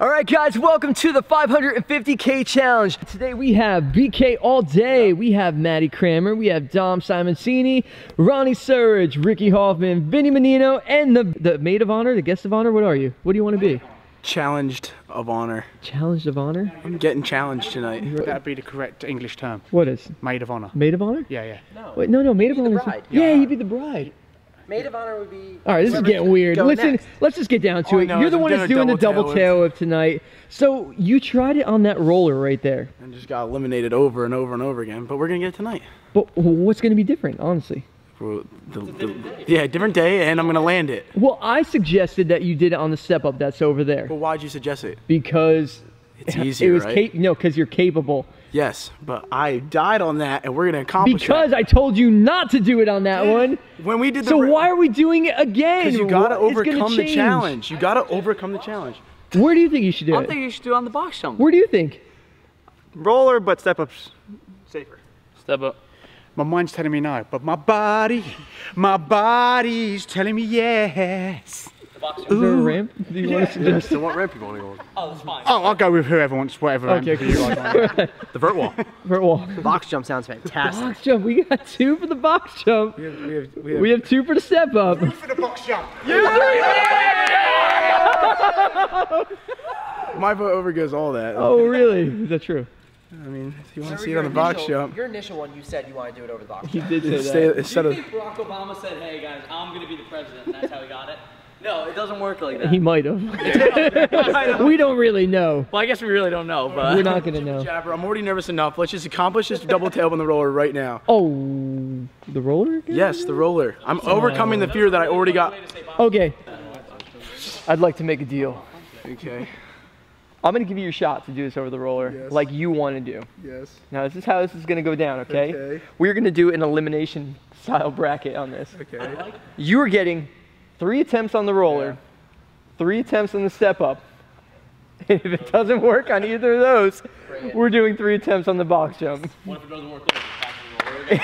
All right, guys, welcome to the 550K challenge. Today we have BK all day. We have Matty Cranmer, we have Dom Simoncini, Ronnie Surridge, Ricky Hoffman, Vinny Menino, and the, the maid of honor, the guest of honor. What are you? What do you want to be? Challenged of honor. Challenged of honor? I'm getting challenged tonight. That'd be the correct English term. What is? Maid of honor. Maid of honor? Yeah, yeah. Wait, no, no, maid of honor. is- bride. Yeah, you'd be the bride. Maid of honor would be. All right, this is getting weird. going Listen, next. let's just get down to All I it. know You're the I'm one doing that's a doing the double double tail tail whip tonight. So you tried it on that roller right there. And just got eliminated over and over and over again. But we're gonna get it tonight. But what's going to be different, honestly? For the, the, yeah, different day, and I'm gonna land it. Well, I suggested that you did it on the step up that's over there But why'd you suggest it? because It's it easier, was right? cap- no, because you're capable. yes, but I died on that, and we're gonna accomplish Because that. I told you not to do it on that one. when we did the So why are we doing it again? Because you gotta What is gonna overcome the challenge. You gotta overcome the challenge. Where do you think you should do it? I'm it? thinking you should do it on the box jump. Where do you think? Roller, but step ups safer. Step up. My mind's telling me no, but my body, my body's telling me yes. Is there a ramp? Do you want to suggest? So what ramp you want to go on? Oh, that's fine. Oh, I'll go with whoever wants whatever. Okay, answer you guys want. The vert wall. For a wall. Box jump sounds fantastic. Box jump. We got two for the box jump. We have, we have, we have, We have two for the step up. For the box jump. You three my vote over goes all that. Oh, really? Is that true? I mean, if you want to see it on the box jump, Your initial one, you said you want to do it over the box He jump. did say stay, that. instead of Barack Obama said, hey guys, I'm gonna be the president, and that's how he got it? No, it doesn't work like that. He might have. we don't really know. well, I guess we really don't know, but We're not gonna know. jabber, I'm already nervous enough. Let's just accomplish this double tail on the roller right now. Oh, the roller again? Yes, the roller. I'm overcoming the fear that I already got. Okay. I'd like to make a deal. Okay. I'm gonna give you your shot to do this over the roller, Yes. like you want to do. Yes. Now this is how this is gonna go down, okay? Okay. We're gonna do an elimination style bracket on this. Okay. You are getting three attempts on the roller, three attempts on the step up. And if it doesn't work on either of those, we're doing three attempts on the box jump. what if it doesn't work? Then back the roller again?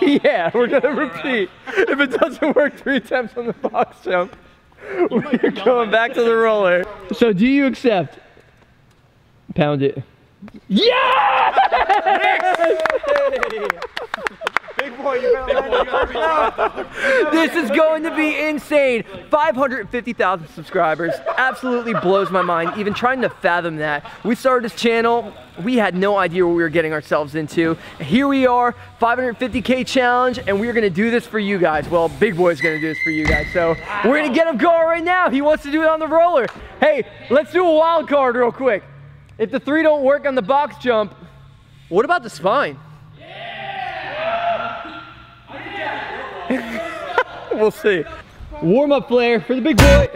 yeah, we're gonna repeat. If it doesn't work three attempts on the box jump, we're going back to the roller. So do you accept? Pound it. Yeah! Boy, you This is going to be insane. 550,000 subscribers. Absolutely blows my mind. Even trying to fathom that. We started this channel. We had no idea what we were getting ourselves into. Here we are, 550K challenge, and we're gonna do this for you guys. Well, Big Boy's gonna do this for you guys. So we're gonna get him going right now. He wants to do it on the roller. Hey, let's do a wild card real quick. If the three don't work on the box jump, what about the spine? We'll see. Warm up flare for the big boy.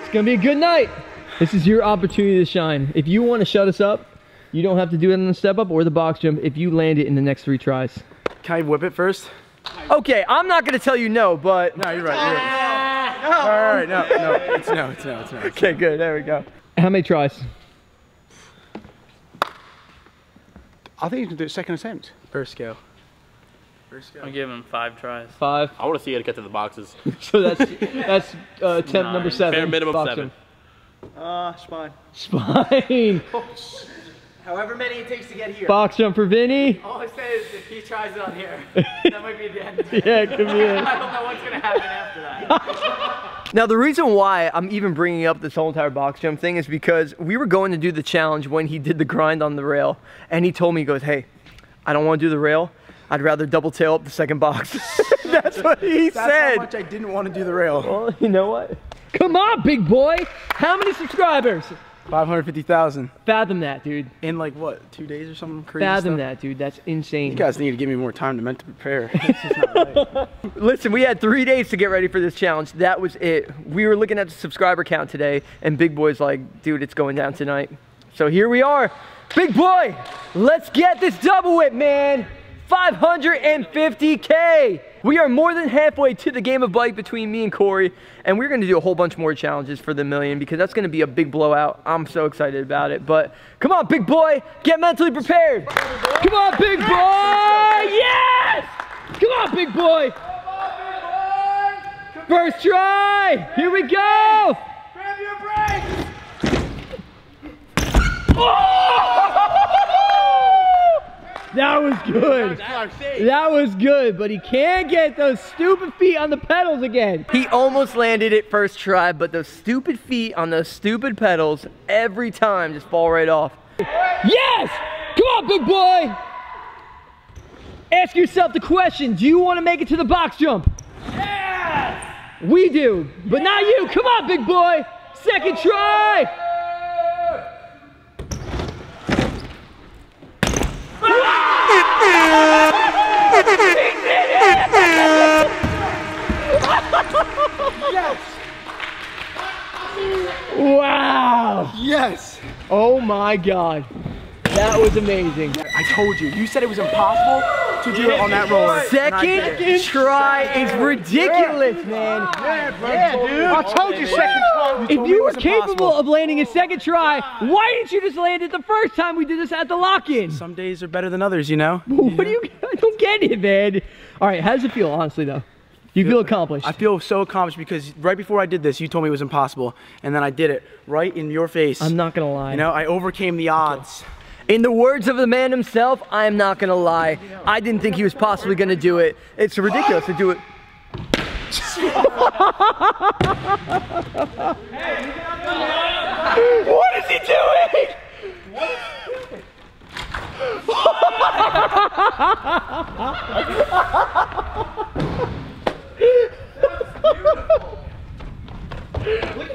It's gonna be a good night. This is your opportunity to shine. If you want to shut us up, you don't have to do it on the step up or the box jump if you land it in the next three tries. Can I whip it first? Okay, I'm not gonna tell you no, but No, you're right. You're right. All right, no, no, it's no, it's no, it's no. okay, good. There we go. How many tries? I think you can do it second attempt. First go. First I'm go. giving him five tries. Five. I want to see you get to the boxes. So that's that's uh, attempt number seven. Bare minimum box seven. jump. Uh, spine. Spine. However many it takes to get here. Box jump for Vinny. All I say is if he tries it on here, that might be the end of it. Yeah, it could be it. I don't know what's gonna happen after that. Now, the reason why I'm even bringing up this whole entire box jump thing is because we were going to do the challenge when he did the grind on the rail, and he told me, he goes, hey, I don't want to do the rail. I'd rather double tail up the second box. That's what he That's how said. much I didn't want to do the rail. Well, you know what? Come on, big boy. How many subscribers? 550,000 Fathom that, dude. in like what, two days or something crazy Fathom stuff? that, dude. That's insane. You guys need to give me more time to mentally prepare. This is not right. Listen, we had three days to get ready for this challenge. That was it. We were looking at the subscriber count today, and Big Boy's like, dude, it's going down tonight. So here we are. Big Boy, let's get this double whip, man. 550K. We are more than halfway to the game of bike between me and Corey, and we're gonna do a whole bunch more challenges for the million because that's gonna be a big blowout. I'm so excited about it. But come on, big boy, get mentally prepared. Come on, big boy! Yes! Come on, big boy! First try. Here we go. That was good. That was good, but he can't get those stupid feet on the pedals again. He almost landed it first try, but those stupid feet on those stupid pedals every time just fall right off. Yes! Come on, big boy! Ask yourself the question, do you want to make it to the box jump? Yes! We do, but not you. Come on, big boy! Second try! Oh my god. That was amazing. I told you. You said it was impossible to do it on that roller. Second try is ridiculous, man. I told you second try. If you were capable of landing a second try, why didn't you just land it the first time we did this at the lock-in? Some days are better than others, you know? What do you, I don't get it, man. All right, how does it feel, honestly, though? You feel accomplished. I feel so accomplished because right before I did this, you told me it was impossible, and then I did it right in your face. I'm not gonna lie. You know, I overcame the odds. In the words of the man himself, I am not gonna lie. I didn't think he was possibly gonna do it. It's ridiculous to do it. what is he doing?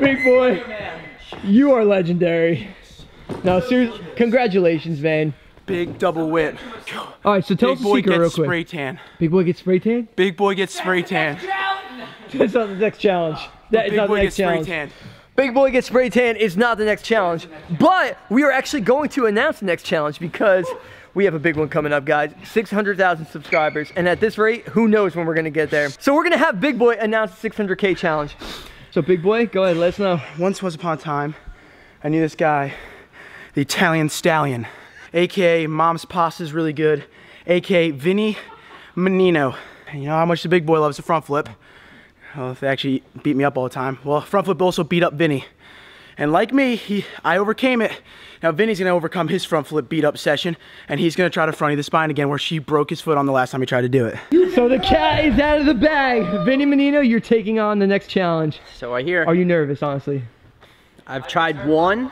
Big boy, you are legendary. Now, seriously, congratulations, man. Big double win. All right, so tell Big us the boy secret real gets spray tan. Big boy gets spray tan? Big boy gets spray tan. That's not the next challenge. That is not the next challenge. Big boy gets spray tan. Big boy gets spray tan is not the next challenge, but we are actually going to announce the next challenge because we have a big one coming up, guys. 600,000 subscribers, and at this rate, who knows when we're gonna get there. So we're gonna have Big Boy announce the 600K challenge. So Big Boy, go ahead, let us know. Once was upon a time, I knew this guy, the Italian Stallion, aka Mom's Pasta's really good, aka Vinny Menino. You know how much the big boy loves the front flip? Well, they actually beat me up all the time. Well, front flip also beat up Vinny. And like me, he, I overcame it. Now Vinny's gonna overcome his front flip beat up session, and he's gonna try to fronty the spine again where she broke his foot on the last time he tried to do it. So the cat is out of the bag. Vinny Menino, you're taking on the next challenge. So I hear. Are you nervous, honestly? I've tried one.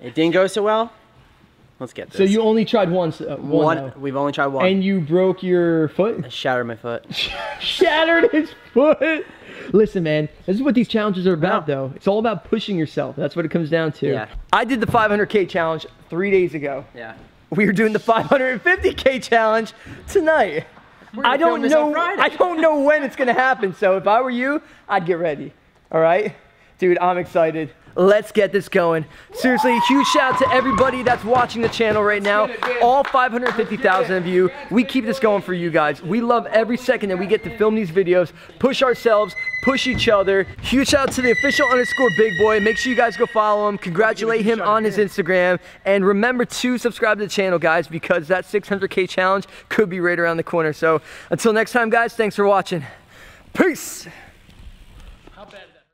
It didn't go so well. Let's get this. So you only tried once, uh, one, one. We've only tried one. and you broke your foot? I shattered my foot. Shattered his foot. Listen, man, this is what these challenges are about, though. It's all about pushing yourself. That's what it comes down to. Yeah. I did the 500K challenge three days ago. Yeah. We are doing the 550K challenge tonight. I don't know. I don't know when it's gonna happen. So if I were you, I'd get ready. All right, dude, I'm excited. Let's get this going. Seriously, huge shout out to everybody that's watching the channel right now. All 550,000 of you. We keep this going for you guys. We love every second that we get to film these videos, push ourselves, push each other. Huge shout out to the official underscore big boy. Make sure you guys go follow him. Congratulate him on his Instagram. And remember to subscribe to the channel, guys, because that 600K challenge could be right around the corner. So until next time, guys, thanks for watching. Peace.